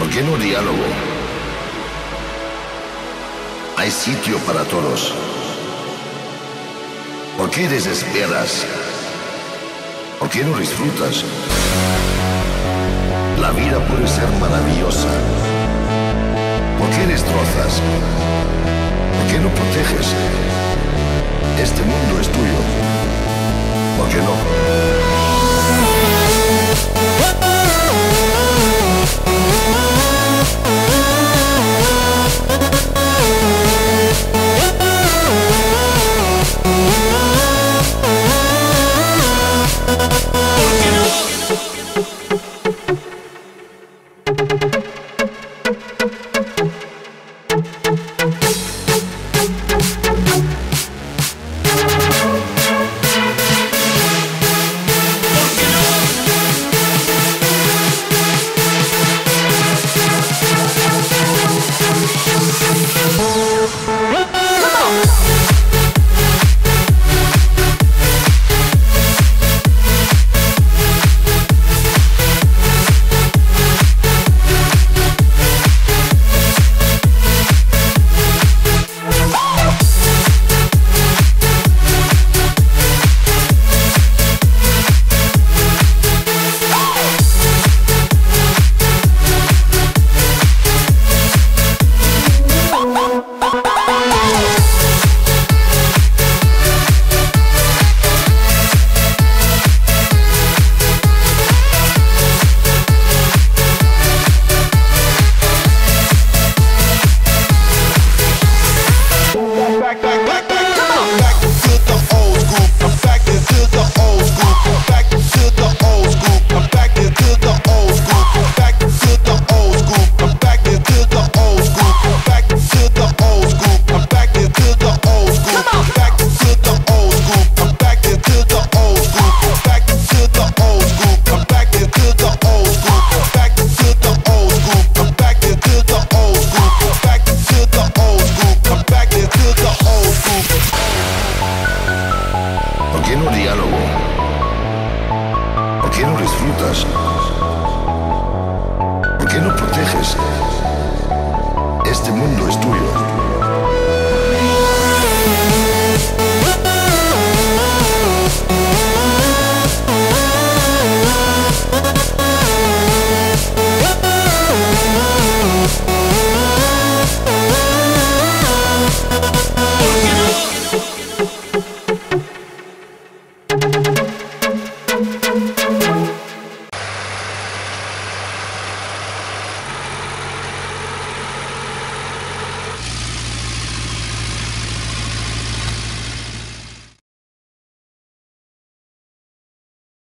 ¿Por qué no diálogo? Hay sitio para todos. ¿Por qué desesperas? ¿Por qué no disfrutas? La vida puede ser maravillosa. ¿Por qué destrozas? ¿Por qué no proteges? Este mundo es tuyo. ¿Por qué no? ¿Por qué no proteges? Este mundo es tuyo.